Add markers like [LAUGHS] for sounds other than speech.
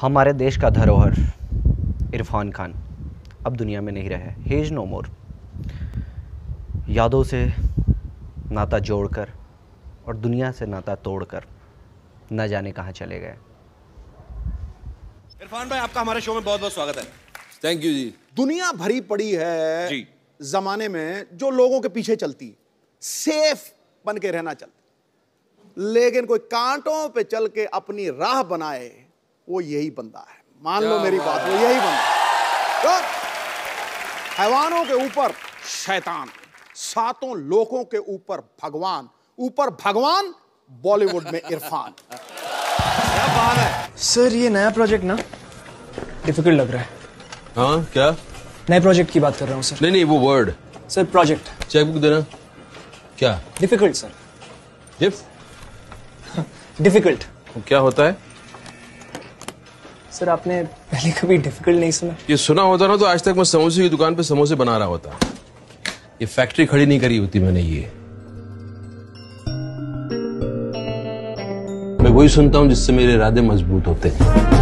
हमारे देश का धरोहर इरफान खान। अब दुनिया में नहीं रहे। हेज नो मोर यादों से नाता जोड़कर और दुनिया से नाता तोड़कर न जाने कहाँ चले गए। इरफान भाई आपका हमारे शो में बहुत बहुत स्वागत है। थैंक यू जी। दुनिया भरी पड़ी है जी। जमाने में जो लोगों के पीछे चलती। सेफ़ बन के रहना चाहती लेकिन कोई कांटों पे चल के अपनी राह बनाए वो यही बंदा है। मान लो मेरी बात वो यही बंदा है। तो हैवानों के ऊपर शैतान सातों लोगों के ऊपर भगवान ऊपर भगवान बॉलीवुड में इरफान। सर ये नया प्रोजेक्ट ना? डिफ़िकल्ट लग रहा है। हाँ क्या? नए प्रोजेक्ट की बात कर रहा हूँ सर। नहीं नहीं वो वर्ड सर प्रोजेक्ट चेकबुक देना। क्या? Difficult sir. डिफ़िकल्ट [LAUGHS] क्या होता है? सर, आपने पहले कभी डिफ़िकल्ट नहीं सुना? ये सुना होता ना तो आज तक मैं समोसे की दुकान पे समोसे बना रहा होता। ये फैक्ट्री खड़ी नहीं करी होती मैंने ये। मैं वही सुनता हूँ जिससे मेरे इरादे मज़बूत होते हैं।